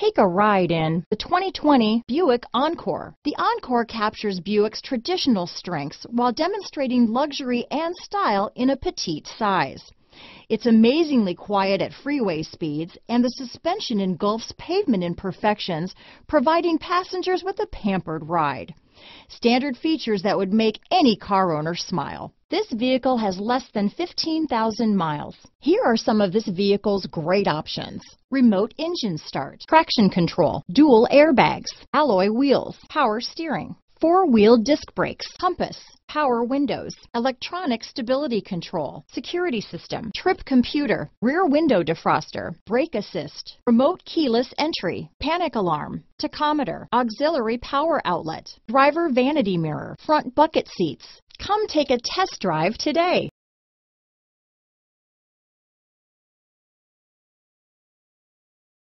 Take a ride in the 2020 Buick Encore. The Encore captures Buick's traditional strengths while demonstrating luxury and style in a petite size. It's amazingly quiet at freeway speeds, and the suspension engulfs pavement imperfections, providing passengers with a pampered ride. Standard features that would make any car owner smile. This vehicle has less than 15,000 miles. Here are some of this vehicle's great options. Remote engine start, traction control, dual airbags, alloy wheels, power steering, four-wheel disc brakes, compass, power windows, electronic stability control, security system, trip computer, rear window defroster, brake assist, remote keyless entry, panic alarm, tachometer, auxiliary power outlet, driver vanity mirror, front bucket seats. Come take a test drive today.